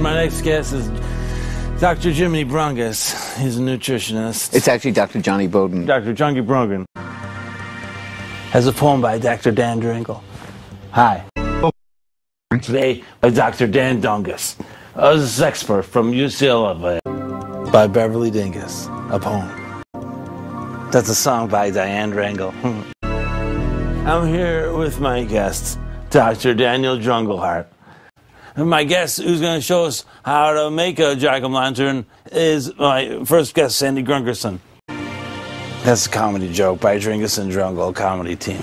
My next guest is Dr. Jimmy Brungus. He's a nutritionist. It's actually Dr. Johnny Bowden. Dr. Johnny Brungan has a poem by Dr. Dan Dringle. Hi. Today by Dr. Dan Dungus, a expert from UCLA by Beverly Dingus, a poem. That's a song by Diane Drangle. I'm here with my guest, Dr. Daniel Drunglehart. And my guest who's going to show us how to make a jack o' lantern is my first guest, Sandy Grungerson. That's a comedy joke by Dringus and Drungle comedy team.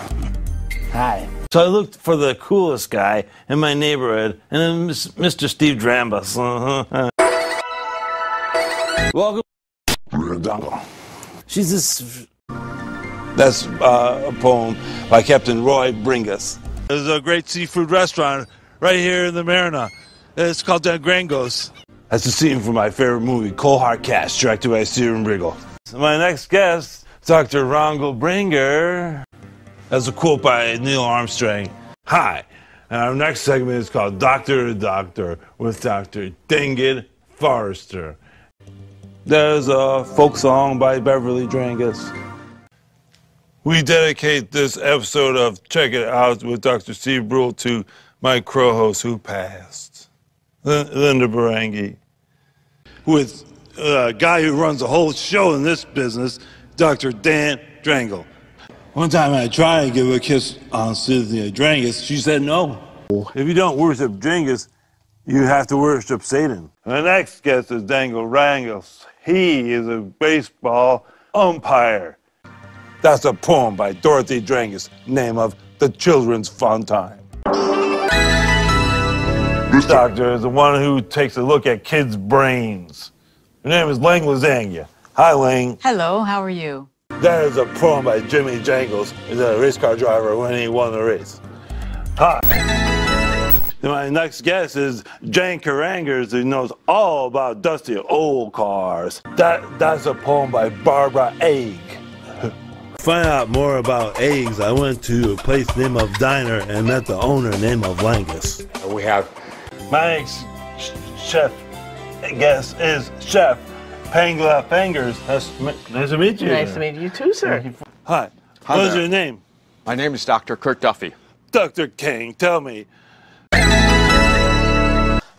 Hi. So I looked for the coolest guy in my neighborhood, and then Mr. Steve Drambus. Welcome, Drungle. She's this. That's uh, a poem by Captain Roy Bringus. There's a great seafood restaurant right here in the Marina. It's called the Grangos. That's a scene from my favorite movie, Cold Hard Cash, directed by Steven Briggle. My next guest, Dr. Rongo Bringer. That's a quote by Neil Armstrong. Hi. And our next segment is called Doctor to Doctor with Dr. Dingit Forrester. There's a folk song by Beverly Drangus. We dedicate this episode of Check It Out with Dr. Steve Brule to my crow host who passed, Linda Barangi, with a guy who runs the whole show in this business, Dr. Dan Drangle. One time I tried to give a kiss on Cynthia Drangus. She said no. If you don't worship Drangus, you have to worship Satan. My next guest is Dangle Rangles. He is a baseball umpire. That's a poem by Dorothy Drangus, name of The Children's Fun Time. This doctor is the one who takes a look at kids' brains. Her name is Lang Lasagna. Hi, Lang. Hello, how are you? That is a poem by Jimmy Jangles, He's a race car driver when he won the race. Hi. My next guest is Jane Karangers, who knows all about dusty old cars. That that's a poem by Barbara Egg. Find out more about eggs, I went to a place named of Diner and met the owner named of Langus. We have my next chef guest is Chef Pangla Fingers. Nice, nice to meet you. Nice to meet you too, sir. Hi. Hi What's there. your name? My name is Dr. Kurt Duffy. Dr. King, tell me.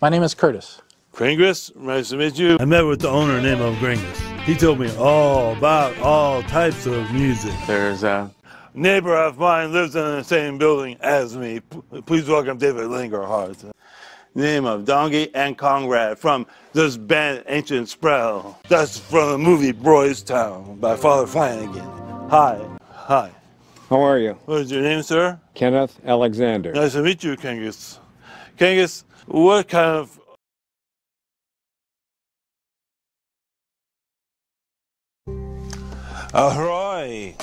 My name is Curtis. Gringris, nice to meet you. I met with the owner name of Gringris. He told me all about all types of music. There's a neighbor of mine lives in the same building as me. Please welcome David Lingerhart name of Donkey and Conrad from this band Ancient Sproul. That's from the movie Broy's Town by Father Flanagan. Hi. Hi. How are you? What is your name, sir? Kenneth Alexander. Nice to meet you, Kangas. Kangas, what kind of Ahoy!